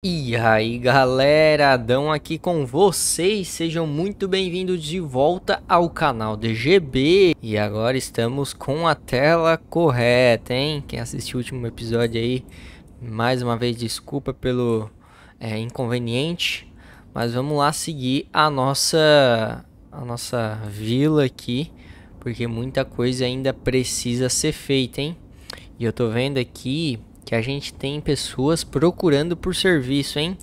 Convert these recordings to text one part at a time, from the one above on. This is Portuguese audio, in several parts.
E aí galera, Adão aqui com vocês, sejam muito bem-vindos de volta ao canal DGB E agora estamos com a tela correta, hein? Quem assistiu o último episódio aí, mais uma vez desculpa pelo é, inconveniente Mas vamos lá seguir a nossa, a nossa vila aqui Porque muita coisa ainda precisa ser feita, hein? E eu tô vendo aqui que a gente tem pessoas procurando por serviço, hein?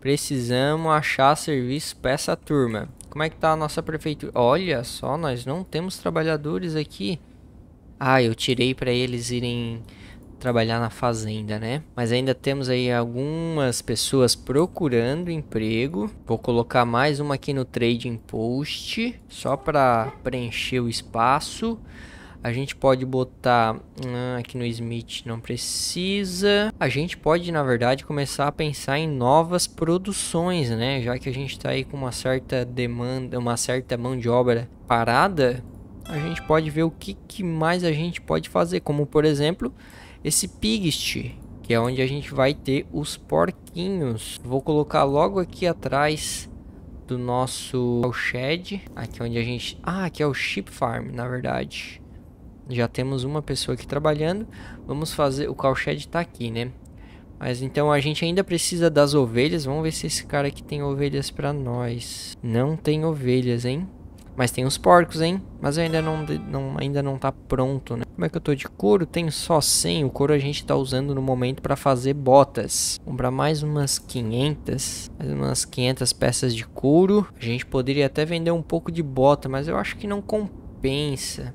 Precisamos achar serviço para essa turma. Como é que tá a nossa prefeitura? Olha só, nós não temos trabalhadores aqui. Ah, eu tirei para eles irem trabalhar na fazenda, né? Mas ainda temos aí algumas pessoas procurando emprego. Vou colocar mais uma aqui no Trading Post, só para preencher o espaço. A gente pode botar ah, aqui no Smith, não precisa. A gente pode, na verdade, começar a pensar em novas produções, né? Já que a gente está aí com uma certa demanda, uma certa mão de obra parada, a gente pode ver o que, que mais a gente pode fazer. Como, por exemplo, esse Pigst, que é onde a gente vai ter os porquinhos. Vou colocar logo aqui atrás do nosso shed, aqui onde a gente... Ah, aqui é o Sheep Farm, na verdade. Já temos uma pessoa aqui trabalhando. Vamos fazer... O cowshed está aqui, né? Mas então a gente ainda precisa das ovelhas. Vamos ver se esse cara aqui tem ovelhas para nós. Não tem ovelhas, hein? Mas tem os porcos, hein? Mas ainda não, não, ainda não tá pronto, né? Como é que eu tô de couro? Tenho só 100. O couro a gente tá usando no momento para fazer botas. Comprar mais umas 500. Mais umas 500 peças de couro. A gente poderia até vender um pouco de bota, mas eu acho que não compensa.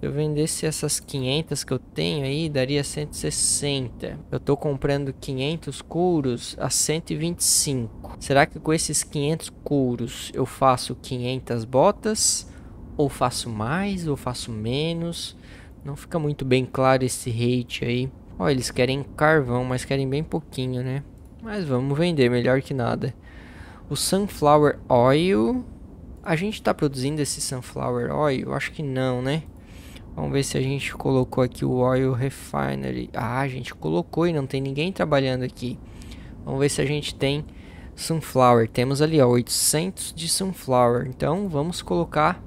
Se eu vendesse essas 500 que eu tenho aí, daria 160. Eu tô comprando 500 couros a 125. Será que com esses 500 couros eu faço 500 botas? Ou faço mais, ou faço menos? Não fica muito bem claro esse rate aí. Ó, eles querem carvão, mas querem bem pouquinho, né? Mas vamos vender, melhor que nada. O Sunflower Oil... A gente tá produzindo esse Sunflower Oil? Acho que não, né? Vamos ver se a gente colocou aqui o Oil Refinery. Ah, a gente colocou e não tem ninguém trabalhando aqui. Vamos ver se a gente tem Sunflower. Temos ali ó, 800 de Sunflower. Então vamos colocar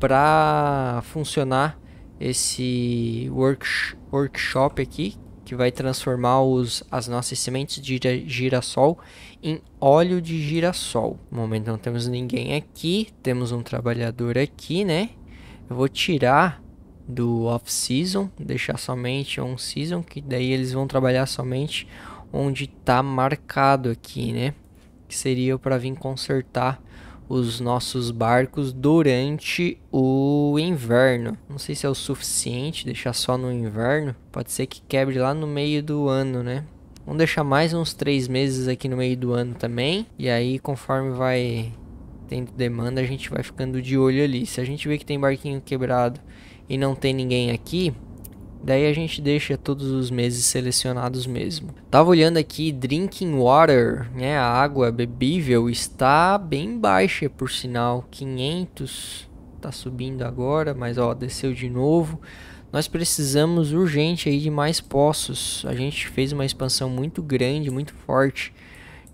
para funcionar esse work, workshop aqui que vai transformar os, as nossas sementes de girassol em óleo de girassol. No momento não temos ninguém aqui, temos um trabalhador aqui, né? Eu vou tirar do off-season, deixar somente on-season, que daí eles vão trabalhar somente onde está marcado aqui, né? Que seria para vir consertar os nossos barcos durante o inverno. Não sei se é o suficiente deixar só no inverno. Pode ser que quebre lá no meio do ano, né? Vamos deixar mais uns três meses aqui no meio do ano também. E aí, conforme vai tendo demanda, a gente vai ficando de olho ali. Se a gente vê que tem barquinho quebrado e não tem ninguém aqui, daí a gente deixa todos os meses selecionados mesmo. Tava olhando aqui, drinking water, né, a água bebível está bem baixa por sinal, 500, tá subindo agora, mas ó, desceu de novo. Nós precisamos urgente aí de mais poços. A gente fez uma expansão muito grande, muito forte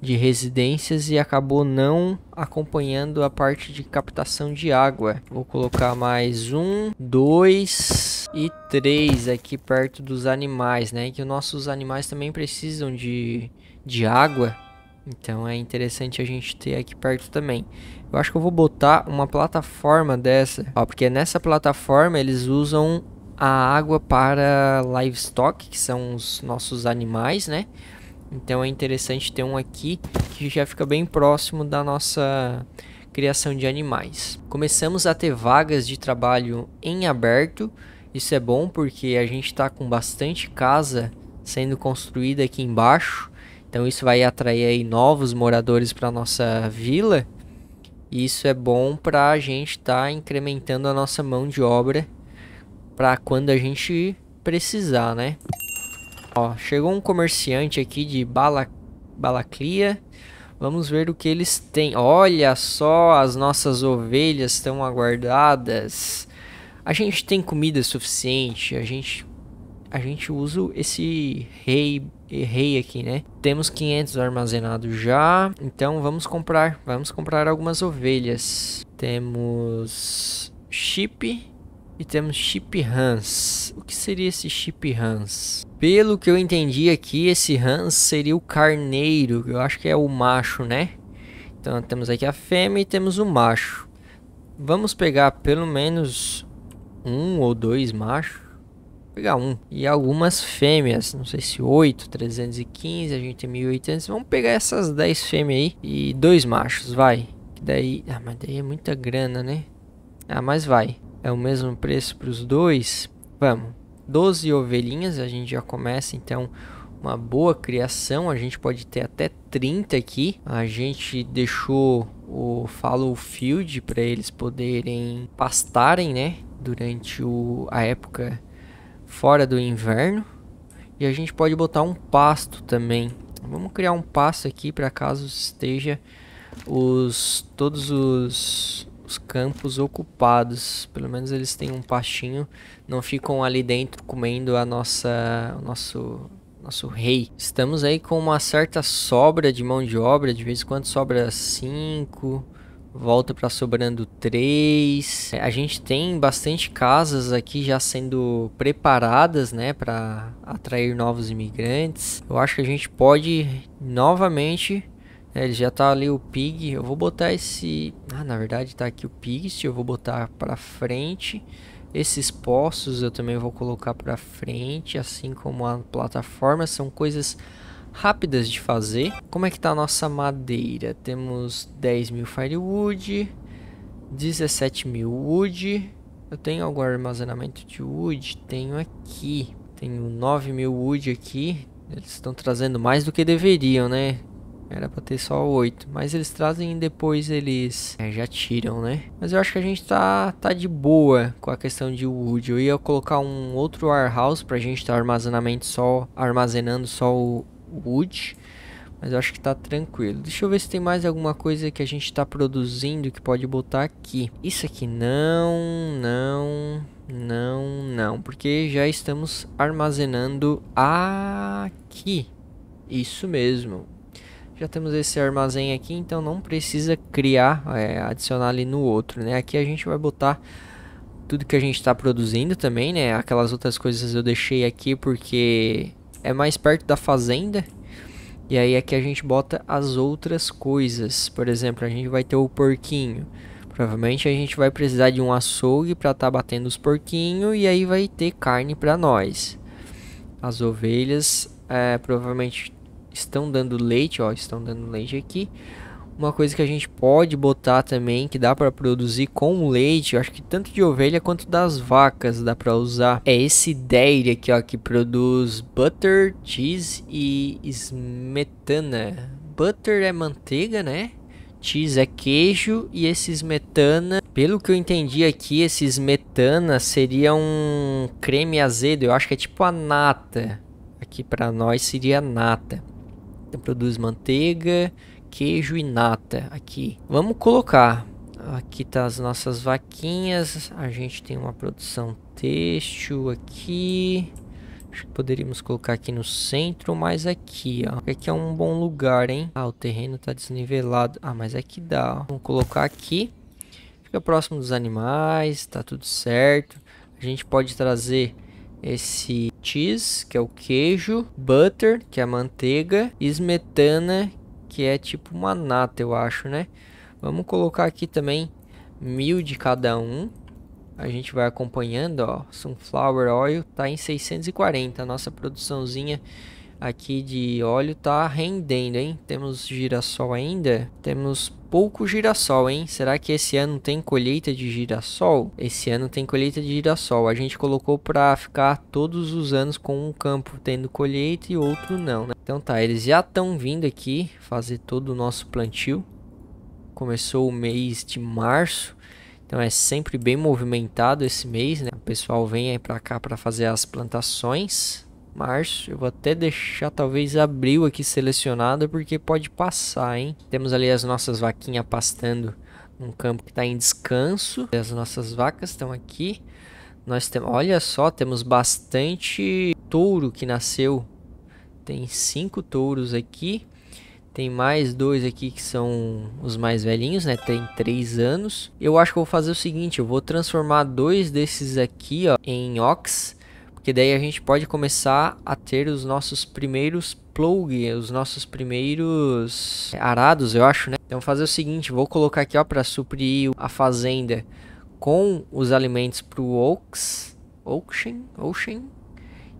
de residências e acabou não acompanhando a parte de captação de água. Vou colocar mais um, dois e três aqui perto dos animais, né? Que os nossos animais também precisam de, de água. Então é interessante a gente ter aqui perto também. Eu acho que eu vou botar uma plataforma dessa, ó, porque nessa plataforma eles usam a água para livestock, que são os nossos animais, né? Então é interessante ter um aqui que já fica bem próximo da nossa criação de animais. Começamos a ter vagas de trabalho em aberto. Isso é bom porque a gente está com bastante casa sendo construída aqui embaixo. Então isso vai atrair aí novos moradores para nossa vila. E isso é bom para a gente estar tá incrementando a nossa mão de obra para quando a gente precisar, né? Ó, chegou um comerciante aqui de bala, Balaclia. Vamos ver o que eles têm. Olha só, as nossas ovelhas estão aguardadas. A gente tem comida suficiente, a gente a gente usa esse rei rei aqui, né? Temos 500 armazenados já, então vamos comprar, vamos comprar algumas ovelhas. Temos chip e temos chip Hans. O que seria esse chip Hans? Pelo que eu entendi aqui, esse Hans seria o carneiro, eu acho que é o macho, né? Então temos aqui a fêmea e temos o macho. Vamos pegar pelo menos um ou dois machos pegar um. E algumas fêmeas, não sei se 8, 315, a gente tem 1800. Vamos pegar essas 10 fêmeas aí e dois machos, vai. Que daí, ah, mas daí é muita grana, né? Ah, mas vai. É o mesmo preço para os dois. Vamos. 12 ovelhinhas, a gente já começa então uma boa criação. A gente pode ter até 30 aqui. A gente deixou o fallow field para eles poderem pastarem, né? Durante o, a época fora do inverno. E a gente pode botar um pasto também. Vamos criar um pasto aqui para caso esteja os todos os, os campos ocupados. Pelo menos eles têm um pastinho, não ficam ali dentro comendo a nossa o nosso nosso rei. Estamos aí com uma certa sobra de mão de obra, de vez em quando sobra 5, volta para sobrando 3. A gente tem bastante casas aqui já sendo preparadas, né, para atrair novos imigrantes. Eu acho que a gente pode novamente né, ele já tá ali o pig. Eu vou botar esse, ah, na verdade tá aqui o pig, eu vou botar para frente. Esses poços eu também vou colocar para frente, assim como a plataforma são coisas rápidas de fazer. Como é que tá a nossa madeira? Temos 10 mil firewood, 17 mil wood. Eu tenho algum armazenamento de wood? Tenho aqui. Tenho 9 mil wood aqui. Eles estão trazendo mais do que deveriam, né? Era pra ter só 8. Mas eles trazem e depois eles é, já tiram, né? Mas eu acho que a gente tá, tá de boa com a questão de wood. Eu ia colocar um outro warehouse pra gente estar tá armazenamento só, armazenando só o, wood. Mas eu acho que tá tranquilo. Deixa eu ver se tem mais alguma coisa que a gente tá produzindo que pode botar aqui. Isso aqui não, não, não, não. Porque já estamos armazenando aqui. Isso mesmo. Já temos esse armazém aqui, então não precisa criar, é, adicionar ali no outro, né? Aqui a gente vai botar tudo que a gente está produzindo também, né? Aquelas outras coisas eu deixei aqui porque é mais perto da fazenda. E aí aqui a gente bota as outras coisas. Por exemplo, a gente vai ter o porquinho. Provavelmente a gente vai precisar de um açougue para estar tá batendo os porquinhos e aí vai ter carne para nós. As ovelhas é, provavelmente estão dando leite, ó, estão dando leite aqui. Uma coisa que a gente pode botar também, que dá para produzir com leite, eu acho que tanto de ovelha quanto das vacas dá para usar, é esse dairy aqui, ó, que produz butter, cheese e smetana. Butter é manteiga, né? Cheese é queijo e esse smetana, pelo que eu entendi aqui, esse smetana seria um creme azedo, eu acho que é tipo a nata. Aqui para nós seria nata. Produz manteiga, queijo e nata aqui. Vamos colocar. Aqui tá as nossas vaquinhas. A gente tem uma produção têxtil aqui. Acho que poderíamos colocar aqui no centro, mas aqui, ó. Aqui é um bom lugar, hein? Ah, o terreno tá desnivelado. Ah, mas aqui dá, ó. Vamos colocar aqui. Fica próximo dos animais, tá tudo certo. A gente pode trazer esse cheese, que é o queijo, butter, que é a manteiga, e smetana, que é tipo uma nata, eu acho, né? Vamos colocar aqui também mil de cada um. A gente vai acompanhando, ó. Sunflower Oil tá em 640. A nossa produçãozinha aqui de óleo tá rendendo, hein? Temos girassol ainda? Temos pouco girassol, hein? Será que esse ano tem colheita de girassol? Esse ano tem colheita de girassol. A gente colocou para ficar todos os anos com um campo tendo colheita e outro não, né? Então tá, eles já estão vindo aqui fazer todo o nosso plantio. Começou o mês de março. Então é sempre bem movimentado esse mês, né? O pessoal vem aí para cá para fazer as plantações março. Eu vou até deixar talvez abril aqui selecionado porque pode passar, hein? Temos ali as nossas vaquinhas pastando num campo que está em descanso. As nossas vacas estão aqui. Nós temos, olha só, temos bastante touro que nasceu. Tem cinco touros aqui. Tem mais dois aqui que são os mais velhinhos, né? Tem três anos. Eu acho que eu vou fazer o seguinte: eu vou transformar dois desses aqui, ó, em ox. Porque daí a gente pode começar a ter os nossos primeiros plug, os nossos primeiros arados, eu acho, né? Então fazer o seguinte, vou colocar aqui, ó, para suprir a fazenda com os alimentos para o Oaks, Ocean, Ocean.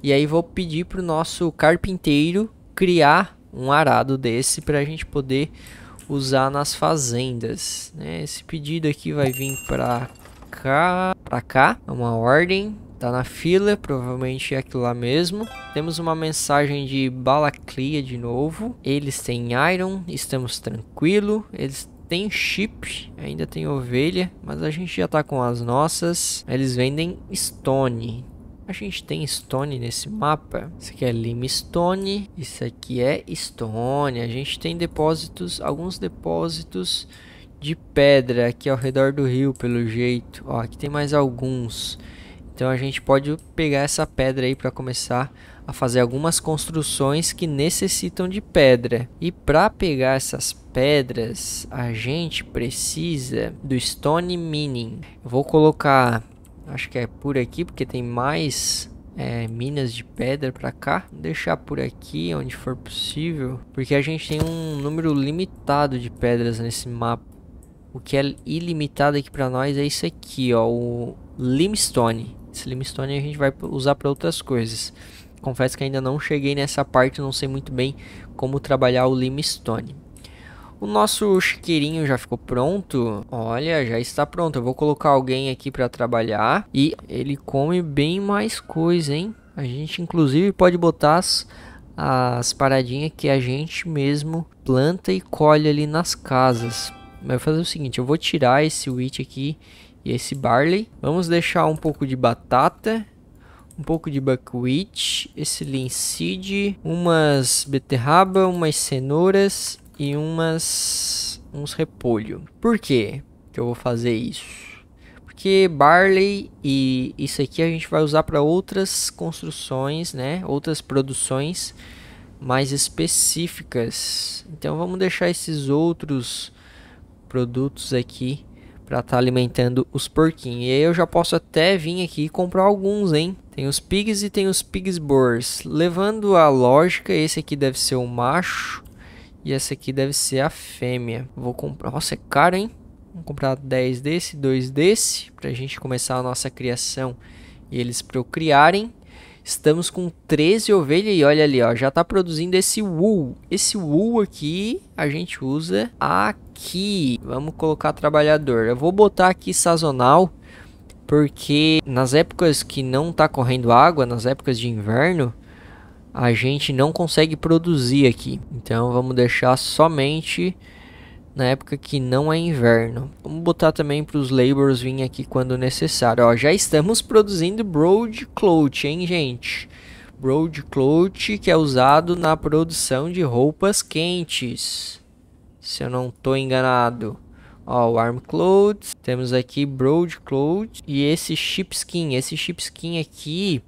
E aí vou pedir para o nosso carpinteiro criar um arado desse para a gente poder usar nas fazendas. Né? Esse pedido aqui vai vir para cá, para cá, é uma ordem. Tá na fila, provavelmente é aquilo lá mesmo. Temos uma mensagem de Balaclia de novo. Eles têm Iron, estamos tranquilo. Eles têm chip, ainda tem ovelha, mas a gente já tá com as nossas. Eles vendem Stone. A gente tem Stone nesse mapa. Isso aqui é Limestone. Isso aqui é Stone. A gente tem depósitos, alguns depósitos de pedra aqui ao redor do rio, pelo jeito. Ó, aqui tem mais alguns. Então a gente pode pegar essa pedra aí para começar a fazer algumas construções que necessitam de pedra. E para pegar essas pedras, a gente precisa do Stone Mining. Vou colocar Acho que é por aqui, porque tem mais é, minas de pedra para cá. Vou deixar por aqui, onde for possível. Porque a gente tem um número limitado de pedras nesse mapa. O que é ilimitado aqui para nós é isso aqui, ó. O limestone. Esse limestone a gente vai usar para outras coisas. Confesso que ainda não cheguei nessa parte, não sei muito bem como trabalhar o limestone. O nosso chiqueirinho já ficou pronto. Olha, já está pronto. Eu vou colocar alguém aqui para trabalhar. E ele come bem mais coisa, hein? A gente inclusive pode botar as, as paradinhas que a gente mesmo planta e colhe ali nas casas. Mas eu vou fazer o seguinte, eu vou tirar esse wheat aqui e esse barley. Vamos deixar um pouco de batata um pouco de buckwheat, esse linseed, umas beterraba, umas cenouras e umas uns repolho. Por quê que eu vou fazer isso? Porque barley e isso aqui a gente vai usar para outras construções, né? Outras produções mais específicas. Então vamos deixar esses outros produtos aqui para estar tá alimentando os porquinhos. E aí eu já posso até vir aqui e comprar alguns, hein? Tem os pigs e tem os pigs boars. Levando a lógica, esse aqui deve ser o macho e essa aqui deve ser a fêmea. Vou comprar. Nossa, é caro, hein? Vamos comprar 10 desse, 2 desse. Pra gente começar a nossa criação e eles procriarem. Estamos com 13 ovelhas e olha ali, ó, já tá produzindo esse wool. Esse wool aqui a gente usa aqui. Vamos colocar trabalhador. Eu vou botar aqui sazonal, porque nas épocas que não tá correndo água, nas épocas de inverno, a gente não consegue produzir aqui. Então vamos deixar somente na época que não é inverno. Vamos botar também para os laborers vir aqui quando necessário. Ó, já estamos produzindo broadcloth, hein, gente? Broadcloth que é usado na produção de roupas quentes. Se eu não estou enganado. Ó, o arm clothes, temos aqui broadcloth e esse sheepskin. Esse sheepskin aqui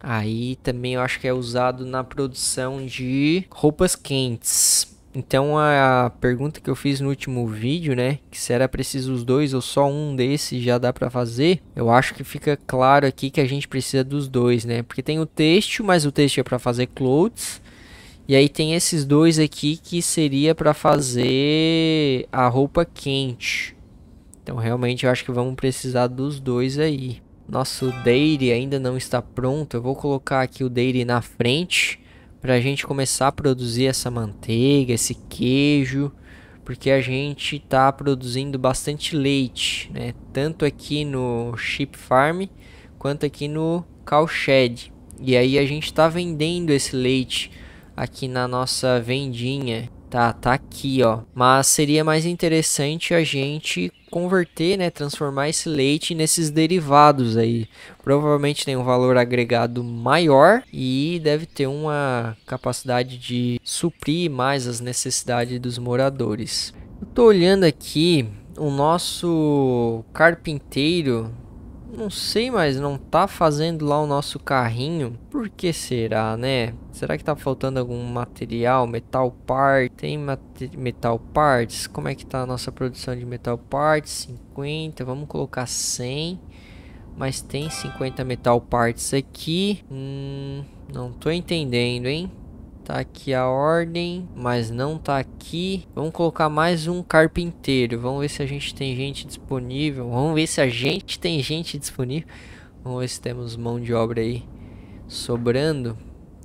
Aí também eu acho que é usado na produção de roupas quentes. Então a pergunta que eu fiz no último vídeo, né, que se era preciso os dois ou só um desses já dá para fazer, eu acho que fica claro aqui que a gente precisa dos dois, né? Porque tem o texto, mas o texto é para fazer clothes. E aí tem esses dois aqui que seria para fazer a roupa quente. Então realmente eu acho que vamos precisar dos dois aí. Nosso dairy ainda não está pronto. Eu vou colocar aqui o dairy na frente para a gente começar a produzir essa manteiga, esse queijo, porque a gente está produzindo bastante leite, né? Tanto aqui no sheep farm quanto aqui no cow shed. E aí a gente está vendendo esse leite aqui na nossa vendinha. Tá, tá aqui, ó. Mas seria mais interessante a gente converter, né, transformar esse leite nesses derivados aí. Provavelmente tem um valor agregado maior e deve ter uma capacidade de suprir mais as necessidades dos moradores. Eu tô olhando aqui o nosso carpinteiro não sei, mas não tá fazendo lá o nosso carrinho. Por que será, né? Será que tá faltando algum material? Metal part? Tem metal parts? Como é que tá a nossa produção de metal parts? 50, vamos colocar 100. Mas tem 50 metal parts aqui. Hum, não tô entendendo, hein? Tá aqui a ordem, mas não tá aqui. Vamos colocar mais um carpinteiro. Vamos ver se a gente tem gente disponível. Vamos ver se a gente tem gente disponível. Vamos ver se temos mão de obra aí sobrando.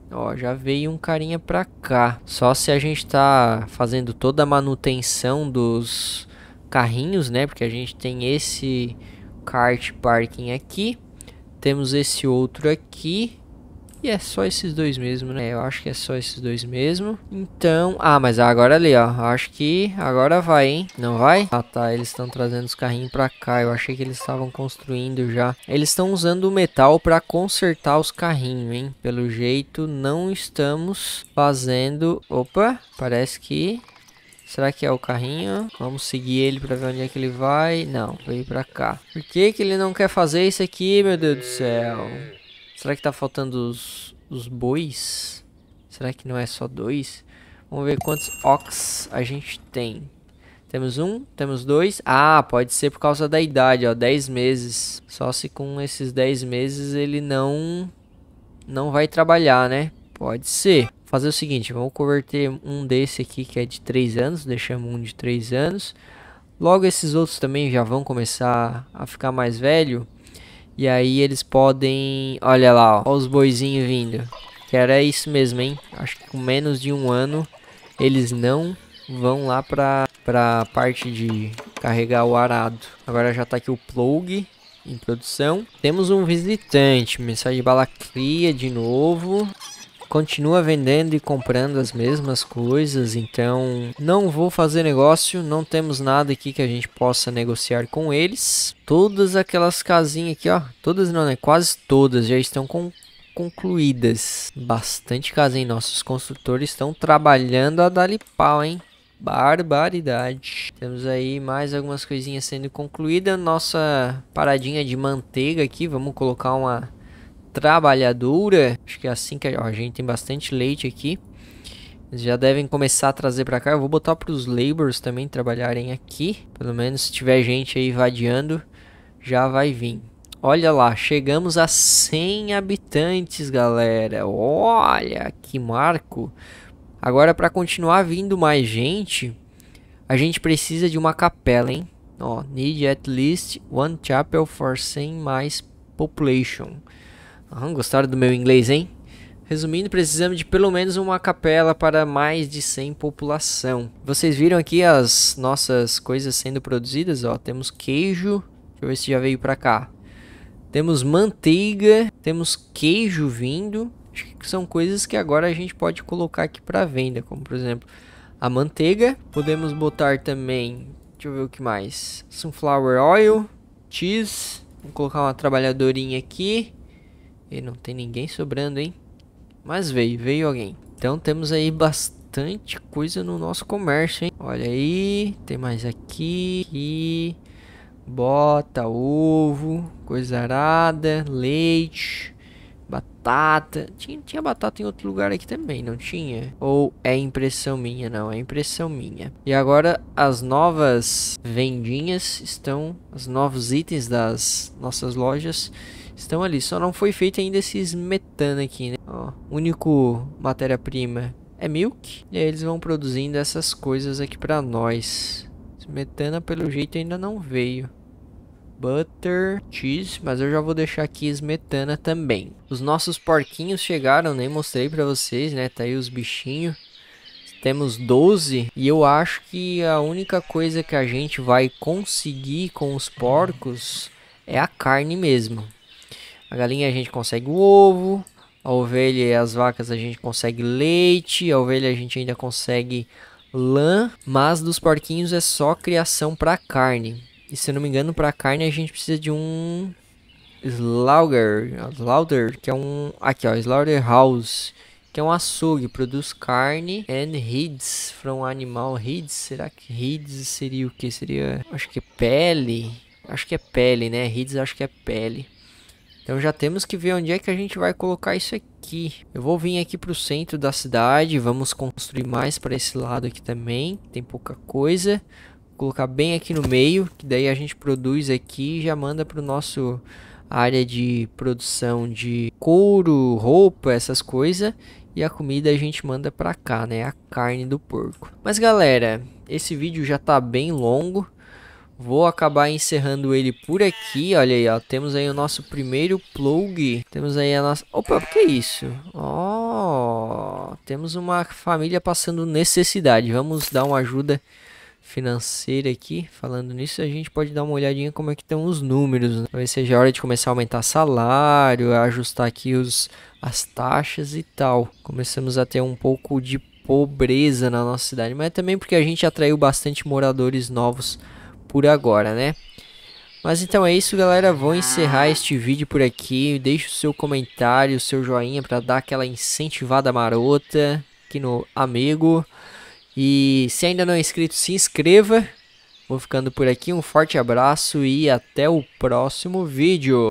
Ó, já veio um carinha pra cá. Só se a gente tá fazendo toda a manutenção dos carrinhos, né? Porque a gente tem esse kart parking aqui. Temos esse outro aqui. E é só esses dois mesmo, né? Eu acho que é só esses dois mesmo. Então... Ah, mas agora ali, ó. Acho que agora vai, hein? Não vai? Ah, tá. Eles estão trazendo os carrinhos pra cá. Eu achei que eles estavam construindo já. Eles estão usando o metal pra consertar os carrinhos, hein? Pelo jeito, não estamos fazendo... Opa! Parece que... Será que é o carrinho? Vamos seguir ele pra ver onde é que ele vai. Não, veio pra cá. Por que que ele não quer fazer isso aqui, meu Deus do céu? Será que tá faltando os, os bois? Será que não é só dois? Vamos ver quantos ox a gente tem. Temos um, temos dois. Ah, pode ser por causa da idade, ó. 10 meses. Só se com esses 10 meses ele não não vai trabalhar, né? Pode ser. Fazer o seguinte, vamos converter um desse aqui que é de 3 anos. Deixamos um de 3 anos. Logo esses outros também já vão começar a ficar mais velho. E aí eles podem... Olha lá, ó, os boizinhos vindo. Que era isso mesmo, hein? Acho que com menos de um ano eles não vão lá pra, pra parte de carregar o arado. Agora já tá aqui o plug em produção. Temos um visitante, mensagem de balacria de novo continua vendendo e comprando as mesmas coisas, então não vou fazer negócio, não temos nada aqui que a gente possa negociar com eles. Todas aquelas casinhas aqui, ó, todas não, né? Quase todas já estão com concluídas. Bastante hein? Nossos construtores estão trabalhando a dar pau, hein? Barbaridade. Temos aí mais algumas coisinhas sendo concluídas. Nossa paradinha de manteiga aqui. Vamos colocar uma trabalhadora. Acho que é assim que ó, a gente tem bastante leite aqui. Eles já devem começar a trazer para cá. Eu vou botar para os laborers também trabalharem aqui. Pelo menos se tiver gente aí vadiando, já vai vir. Olha lá, chegamos a 100 habitantes, galera. Olha que marco. Agora para continuar vindo mais gente, a gente precisa de uma capela, hein? Ó, need at least one chapel for 100 mais population. Gostaram do meu inglês, hein? Resumindo, precisamos de pelo menos uma capela para mais de 100 população. Vocês viram aqui as nossas coisas sendo produzidas, ó. Temos queijo, deixa eu ver se já veio para cá. Temos manteiga, temos queijo vindo. Acho que são coisas que agora a gente pode colocar aqui para venda, como por exemplo, a manteiga. Podemos botar também, deixa eu ver o que mais. Sunflower oil, cheese. Vou colocar uma trabalhadorinha aqui. E não tem ninguém sobrando, hein? Mas veio, veio alguém. Então temos aí bastante coisa no nosso comércio, hein? Olha aí, tem mais aqui, aqui. Bota, ovo, coisa arada, leite, batata. Tinha, tinha batata em outro lugar aqui também, não tinha? Ou é impressão minha? Não, é impressão minha. E agora as novas vendinhas estão, os novos itens das nossas lojas estão ali. Só não foi feito ainda esses metano aqui, né? Ó, único matéria-prima é milk. E aí eles vão produzindo essas coisas aqui pra nós. Metana pelo jeito ainda não veio. Butter, cheese, mas eu já vou deixar aqui esmetana também. Os nossos porquinhos chegaram, nem mostrei pra vocês, né? Tá aí os bichinhos. Temos 12 e eu acho que a única coisa que a gente vai conseguir com os porcos é a carne mesmo. A galinha a gente consegue o ovo, a ovelha e as vacas a gente consegue leite, a ovelha a gente ainda consegue lã, mas dos porquinhos é só criação para carne. E se eu não me engano, para carne a gente precisa de um slaughter, slaughter, que é um aqui ó, slaughterhouse, que é um açougue, produz carne and heads from animal heads. Será que heads seria o que? Seria, acho que pele acho que é pele, né? Reeds acho que é pele. Então já temos que ver onde é que a gente vai colocar isso aqui. Eu vou vir aqui para o centro da cidade, vamos construir mais para esse lado aqui também. Tem pouca coisa. Vou colocar bem aqui no meio, que daí a gente produz aqui e já manda para o nosso área de produção de couro, roupa, essas coisas. E a comida a gente manda para cá, né? A carne do porco. Mas galera, esse vídeo já tá bem longo. Vou acabar encerrando ele por aqui. Olha aí, ó. Temos aí o nosso primeiro plug. Temos aí a nossa... Opa, o que é isso? Ó, oh, temos uma família passando necessidade. Vamos dar uma ajuda financeira aqui. Falando nisso, a gente pode dar uma olhadinha como é que estão os números. Né? Talvez seja hora de começar a aumentar salário, ajustar aqui os, as taxas e tal. Começamos a ter um pouco de pobreza na nossa cidade. Mas também porque a gente atraiu bastante moradores novos por agora, né? Mas então é isso, galera. Vou encerrar este vídeo por aqui. Deixe o seu comentário, o seu joinha para dar aquela incentivada marota aqui no amigo. E se ainda não é inscrito, se inscreva. Vou ficando por aqui. Um forte abraço e até o próximo vídeo.